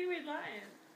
think we're lying.